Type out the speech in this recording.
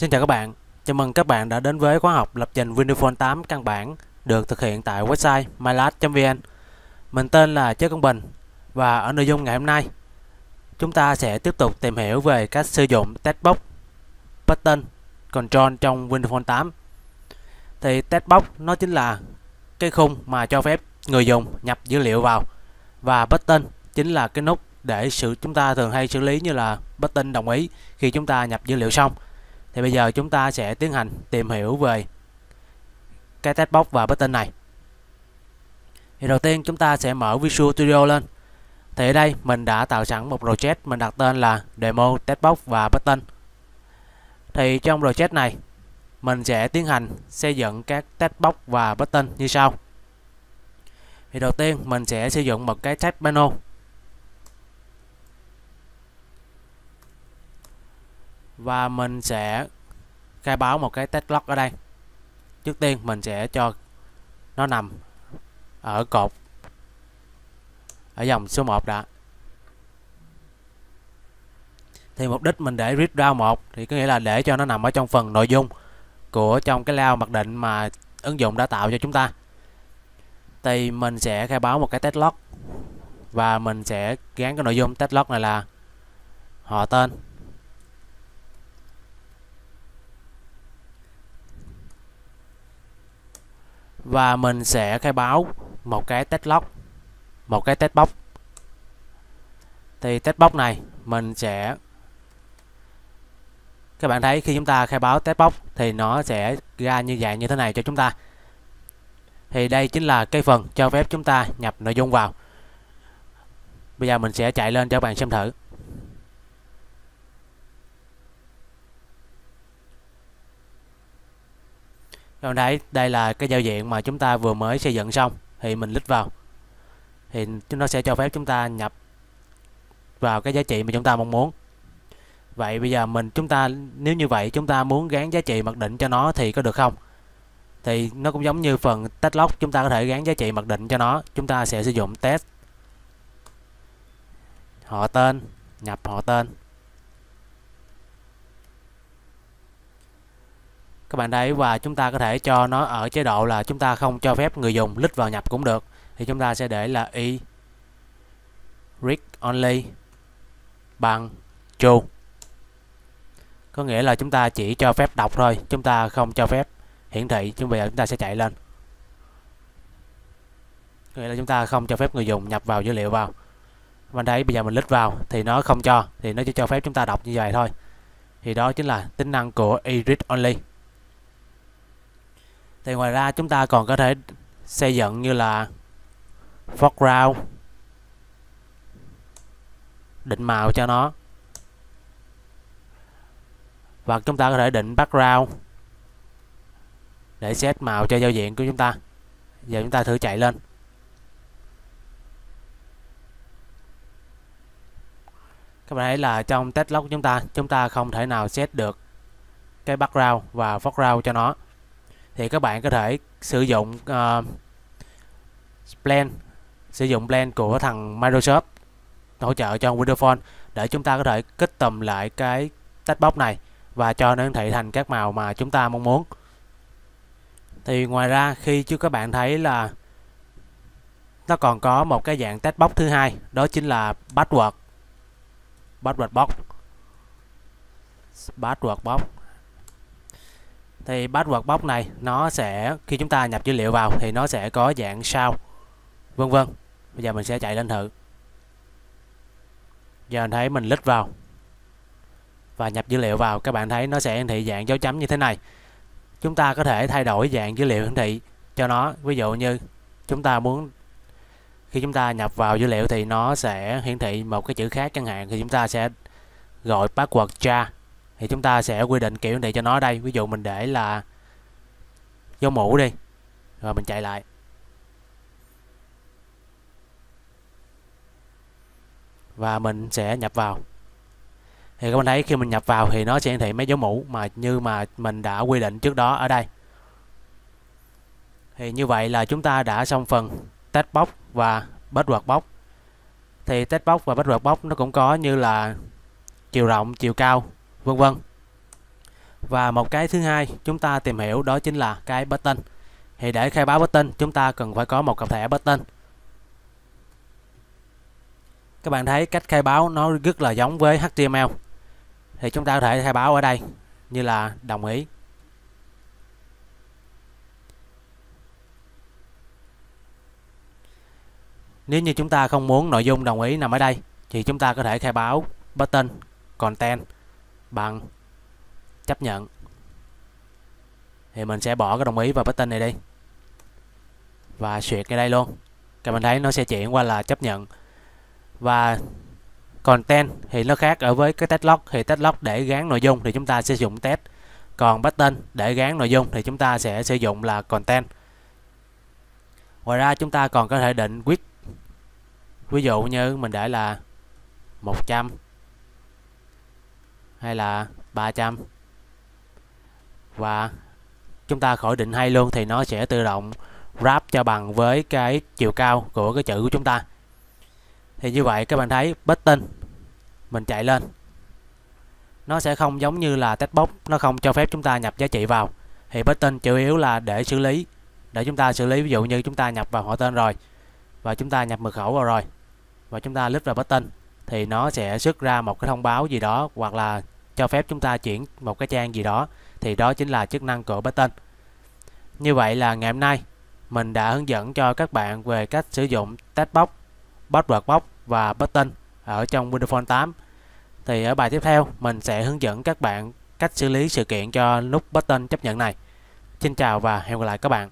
Xin chào các bạn, chào mừng các bạn đã đến với khóa học lập trình Windows Phone 8 căn bản được thực hiện tại website mylat.vn Mình tên là Chế Công Bình và ở nội dung ngày hôm nay chúng ta sẽ tiếp tục tìm hiểu về cách sử dụng textbox, button, control trong Windows Phone 8. Thì textbox nó chính là cái khung mà cho phép người dùng nhập dữ liệu vào và button chính là cái nút để sự chúng ta thường hay xử lý như là button đồng ý khi chúng ta nhập dữ liệu xong thì bây giờ chúng ta sẽ tiến hành tìm hiểu về cái test box và button này. Thì đầu tiên chúng ta sẽ mở Visual Studio lên. Thì ở đây mình đã tạo sẵn một project mình đặt tên là demo Test box và button. Thì trong project này, mình sẽ tiến hành xây dựng các test box và button như sau. Thì đầu tiên mình sẽ sử dụng một cái test panel và mình sẽ khai báo một cái text log ở đây. Trước tiên, mình sẽ cho nó nằm ở cột, ở dòng số 1 đã. Thì mục đích mình để read route 1 thì có nghĩa là để cho nó nằm ở trong phần nội dung của trong cái layout mặc định mà ứng dụng đã tạo cho chúng ta. Thì mình sẽ khai báo một cái text log và mình sẽ gắn cái nội dung text log này là họ tên. Và mình sẽ khai báo một cái test log, một cái test box. Thì test box này mình sẽ, các bạn thấy khi chúng ta khai báo test box thì nó sẽ ra như dạng như thế này cho chúng ta. Thì đây chính là cái phần cho phép chúng ta nhập nội dung vào. Bây giờ mình sẽ chạy lên cho các bạn xem thử. Rồi đấy, đây là cái giao diện mà chúng ta vừa mới xây dựng xong thì mình lít vào. Thì nó sẽ cho phép chúng ta nhập vào cái giá trị mà chúng ta mong muốn. Vậy bây giờ mình chúng ta nếu như vậy chúng ta muốn gán giá trị mặc định cho nó thì có được không? Thì nó cũng giống như phần test log chúng ta có thể gán giá trị mặc định cho nó. Chúng ta sẽ sử dụng test họ tên, nhập họ tên các bạn thấy và chúng ta có thể cho nó ở chế độ là chúng ta không cho phép người dùng lít vào nhập cũng được. Thì chúng ta sẽ để là y. Read only. Bằng. True. Có nghĩa là chúng ta chỉ cho phép đọc thôi, chúng ta không cho phép hiển thị. Chúng bây giờ chúng ta sẽ chạy lên. Có nghĩa là chúng ta không cho phép người dùng nhập vào dữ liệu vào. Bạn thấy bây giờ mình lít vào thì nó không cho, thì nó chỉ cho phép chúng ta đọc như vậy thôi. Thì đó chính là tính năng của e read only thì ngoài ra chúng ta còn có thể xây dựng như là foreground định màu cho nó. Và chúng ta có thể định background để set màu cho giao diện của chúng ta. Giờ chúng ta thử chạy lên. Các bạn thấy là trong test log chúng ta chúng ta không thể nào set được cái background và foreground cho nó thì các bạn có thể sử dụng ờ, uh, Blend sử dụng Blend của thằng Microsoft hỗ trợ cho Windows Phone để chúng ta có thể kích tầm lại cái text box này và cho nó hiển thị thành các màu mà chúng ta mong muốn. Thì ngoài ra khi chứ các bạn thấy là nó còn có một cái dạng text box thứ hai đó chính là password. Password box. Password box thì password box này, nó sẽ, khi chúng ta nhập dữ liệu vào thì nó sẽ có dạng sao. Vân vân. Bây giờ mình sẽ chạy lên thử. Giờ mình thấy mình lít vào. Và nhập dữ liệu vào, các bạn thấy nó sẽ hiển thị dạng dấu chấm như thế này. Chúng ta có thể thay đổi dạng dữ liệu hiển thị cho nó. Ví dụ như chúng ta muốn, khi chúng ta nhập vào dữ liệu thì nó sẽ hiển thị một cái chữ khác chẳng hạn. Thì chúng ta sẽ gọi password cha thì chúng ta sẽ quy định kiểu này cho nó đây. Ví dụ mình để là dấu mũ đi, rồi mình chạy lại. Và mình sẽ nhập vào. Thì các bạn thấy khi mình nhập vào thì nó sẽ hiển thị mấy dấu mũ mà như mà mình đã quy định trước đó ở đây. Thì như vậy là chúng ta đã xong phần test box và password box thì test box và password box nó cũng có như là chiều rộng, chiều cao vân vân. Và một cái thứ hai chúng ta tìm hiểu đó chính là cái button. Thì để khai báo button, chúng ta cần phải có một cặp thẻ button. Các bạn thấy cách khai báo nó rất là giống với HTML thì chúng ta có thể khai báo ở đây, như là đồng ý. Nếu như chúng ta không muốn nội dung đồng ý nằm ở đây, thì chúng ta có thể khai báo button content bằng. Chấp nhận. Thì mình sẽ bỏ cái đồng ý vào button này đi. Và xuyệt ngay đây luôn. Các bạn thấy nó sẽ chuyển qua là chấp nhận. Và content thì nó khác ở với cái test log thì test log để gán nội dung thì chúng ta sẽ dùng test. Còn button để gán nội dung thì chúng ta sẽ sử dụng là content. Ngoài ra chúng ta còn có thể định width ví dụ như mình để là 100 hay là 300 và chúng ta khỏi định hay luôn thì nó sẽ tự động wrap cho bằng với cái chiều cao của cái chữ của chúng ta. Thì như vậy các bạn thấy button mình chạy lên. Nó sẽ không giống như là text box nó không cho phép chúng ta nhập giá trị vào. Thì button chủ yếu là để xử lý, để chúng ta xử lý. Ví dụ như chúng ta nhập vào họ tên rồi, và chúng ta nhập mật khẩu vào rồi, và chúng ta click vào button thì nó sẽ xuất ra một cái thông báo gì đó hoặc là cho phép chúng ta chuyển một cái trang gì đó thì đó chính là chức năng của button. Như vậy là ngày hôm nay mình đã hướng dẫn cho các bạn về cách sử dụng textbox, password box và button ở trong Windows Phone 8 thì ở bài tiếp theo mình sẽ hướng dẫn các bạn cách xử lý sự kiện cho nút button chấp nhận này. Xin chào và hẹn gặp lại các bạn.